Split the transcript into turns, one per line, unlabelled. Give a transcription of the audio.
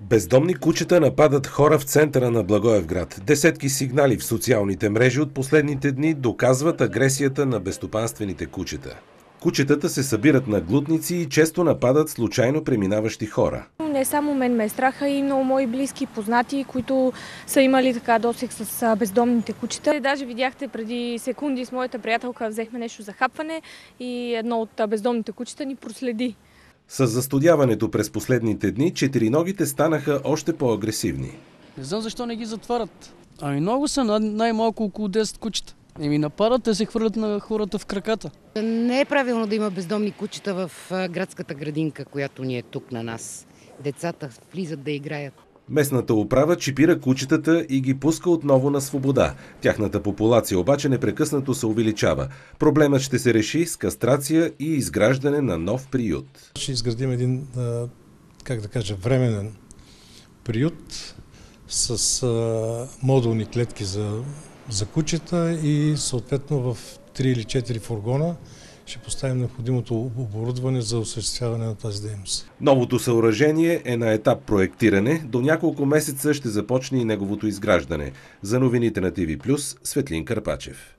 Бездомни кучета нападат хора в центъра на Благоевград. Десетки сигнали в социалните мрежи от последните дни доказват агресията на безстопанствените кучета. Кучетата се събират на глутници и често нападат случайно преминаващи хора.
Не само мен ме е страха и много мои близки познати, които са имали така досег с бездомните кучета. Даже видяхте преди секунди с моята приятелка взехме нещо за хапване и едно от бездомните кучета ни проследи.
С застудяването през последните дни, четириногите станаха още по-агресивни.
Не знам защо не ги затварят. Ами много са, най-малко около 10 кучета. Еми нападат, те се хвърлят на хората в краката.
Не е правилно да има бездомни кучета в градската градинка, която ни е тук на нас. Децата влизат да играят.
Местната управа чипира кучетата и ги пуска отново на свобода. Тяхната популация обаче непрекъснато се увеличава. Проблемът ще се реши с кастрация и изграждане на нов приют.
Ще изградим един, как да кажа, временен приют с модулни клетки за, за кучета и съответно в 3 или 4 фургона ще поставим необходимото оборудване за осъществяване на тази дейност.
Новото съоръжение е на етап проектиране. До няколко месеца ще започне и неговото изграждане. За новините на ТВ+, Светлин Карпачев.